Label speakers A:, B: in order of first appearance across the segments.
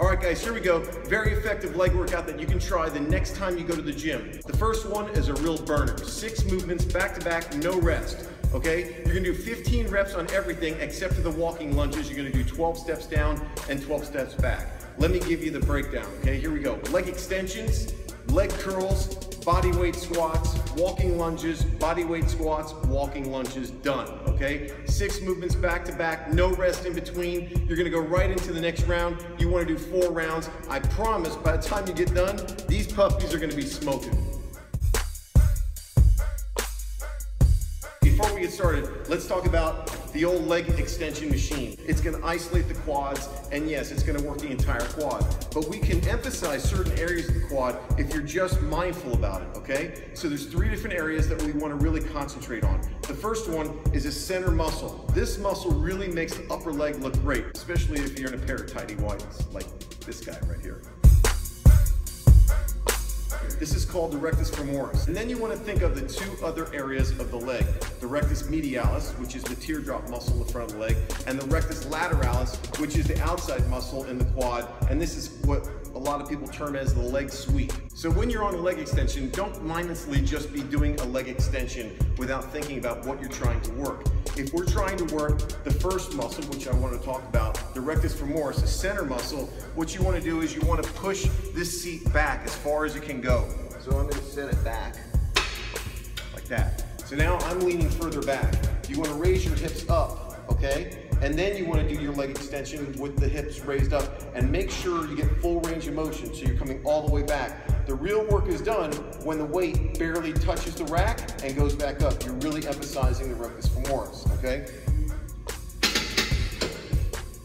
A: All right, guys, here we go. Very effective leg workout that you can try the next time you go to the gym. The first one is a real burner. Six movements back to back, no rest. Okay, you're gonna do 15 reps on everything except for the walking lunges. You're gonna do 12 steps down and 12 steps back. Let me give you the breakdown. Okay, here we go. Leg extensions, leg curls, body weight squats, walking lunges, body weight squats, walking lunges, done, okay? Six movements back to back, no rest in between. You're gonna go right into the next round. You wanna do four rounds. I promise by the time you get done, these puppies are gonna be smoking. Before we get started, let's talk about the old leg extension machine. It's gonna isolate the quads, and yes, it's gonna work the entire quad. But we can emphasize certain areas of the quad if you're just mindful about it, okay? So there's three different areas that we wanna really concentrate on. The first one is a center muscle. This muscle really makes the upper leg look great, especially if you're in a pair of tidy whities, like this guy right here. This is called the rectus femoris. And then you want to think of the two other areas of the leg. The rectus medialis, which is the teardrop muscle in the front of the leg, and the rectus lateralis, which is the outside muscle in the quad. And this is what a lot of people term as the leg sweep. So when you're on a leg extension, don't mindlessly just be doing a leg extension without thinking about what you're trying to work. If we're trying to work the first muscle, which I want to talk about, the rectus femoris, the center muscle, what you want to do is you want to push this seat back as far as it can go. So I'm going to set it back like that. So now I'm leaning further back. You want to raise your hips up, okay? And then you want to do your leg extension with the hips raised up and make sure you get full range of motion so you're coming all the way back. The real work is done when the weight barely touches the rack and goes back up. You're really emphasizing the rectus femoris, okay?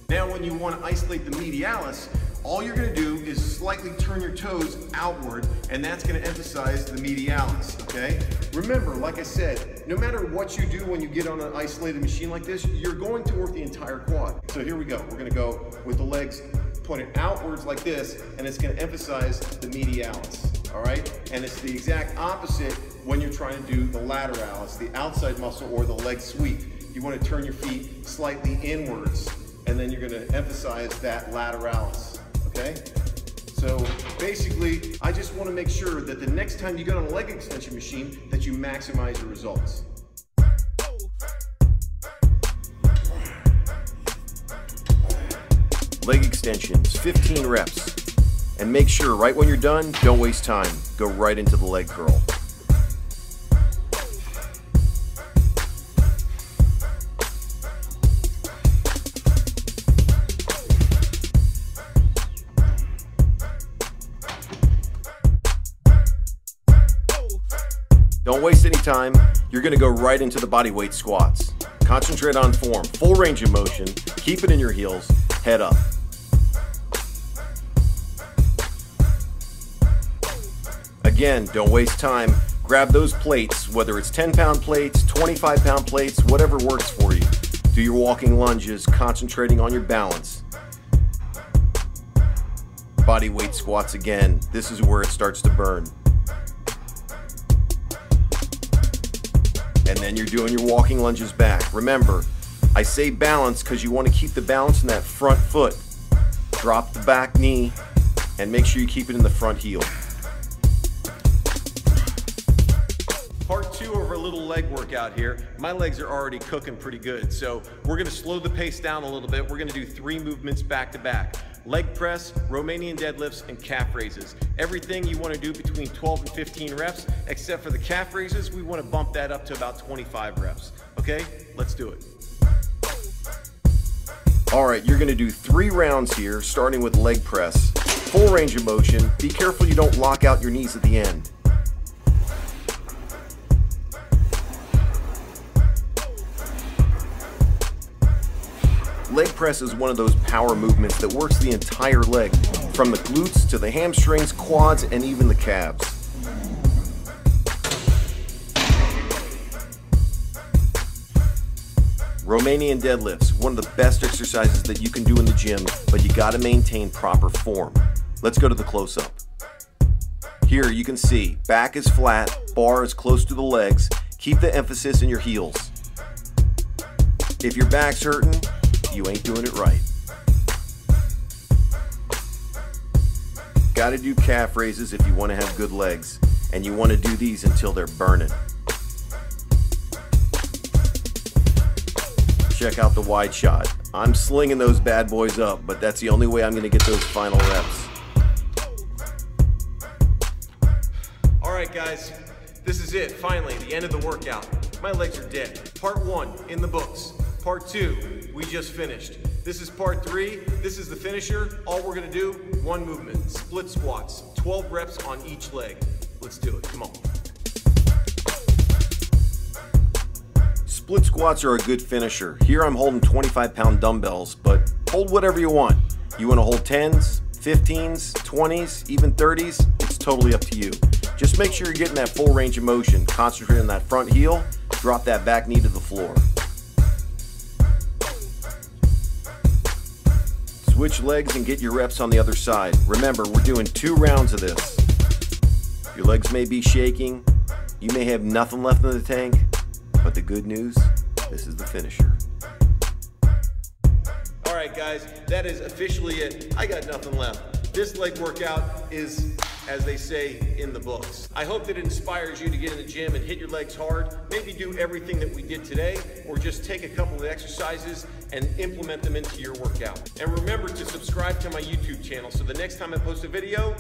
A: Now when you want to isolate the medialis, all you're gonna do is slightly turn your toes outward, and that's gonna emphasize the medialis, okay? Remember, like I said, no matter what you do when you get on an isolated machine like this, you're going to work the entire quad. So here we go. We're gonna go with the legs pointed outwards like this, and it's gonna emphasize the medialis, all right? And it's the exact opposite when you're trying to do the lateralis, the outside muscle or the leg sweep. You wanna turn your feet slightly inwards, and then you're gonna emphasize that lateralis okay? So basically, I just want to make sure that the next time you get on a leg extension machine, that you maximize your results. Leg extensions, 15 reps. And make sure right when you're done, don't waste time. Go right into the leg curl. Time. You're gonna go right into the body weight squats. Concentrate on form, full range of motion, keep it in your heels, head up. Again, don't waste time. Grab those plates, whether it's 10 pound plates, 25 pound plates, whatever works for you. Do your walking lunges, concentrating on your balance. Body weight squats again. This is where it starts to burn. And you're doing your walking lunges back. Remember, I say balance because you want to keep the balance in that front foot. Drop the back knee and make sure you keep it in the front heel. Part two of our little leg workout here. My legs are already cooking pretty good, so we're gonna slow the pace down a little bit. We're gonna do three movements back to back leg press, Romanian deadlifts, and calf raises. Everything you want to do between 12 and 15 reps, except for the calf raises, we want to bump that up to about 25 reps. Okay, let's do it. All right, you're gonna do three rounds here, starting with leg press. Full range of motion. Be careful you don't lock out your knees at the end. Press is one of those power movements that works the entire leg, from the glutes to the hamstrings, quads, and even the calves. Romanian deadlifts, one of the best exercises that you can do in the gym, but you gotta maintain proper form. Let's go to the close-up. Here you can see, back is flat, bar is close to the legs, keep the emphasis in your heels. If your back's hurting, you ain't doing it right. gotta do calf raises if you wanna have good legs. And you wanna do these until they're burning. Check out the wide shot. I'm slinging those bad boys up, but that's the only way I'm gonna get those final reps. All right, guys, this is it, finally, the end of the workout. My legs are dead. Part one, in the books. Part two, we just finished. This is part three. This is the finisher. All we're gonna do, one movement, split squats, 12 reps on each leg. Let's do it, come on. Split squats are a good finisher. Here I'm holding 25 pound dumbbells, but hold whatever you want. You wanna hold 10s, 15s, 20s, even 30s, it's totally up to you. Just make sure you're getting that full range of motion. Concentrate on that front heel, drop that back knee to the floor. Switch legs and get your reps on the other side. Remember, we're doing two rounds of this. Your legs may be shaking, you may have nothing left in the tank, but the good news, this is the finisher. All right, guys, that is officially it. I got nothing left. This leg workout is as they say in the books. I hope that it inspires you to get in the gym and hit your legs hard. Maybe do everything that we did today, or just take a couple of exercises and implement them into your workout. And remember to subscribe to my YouTube channel so the next time I post a video,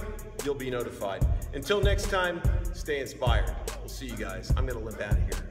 A: you'll be notified. Until next time, stay inspired. We'll see you guys. I'm gonna limp out of here.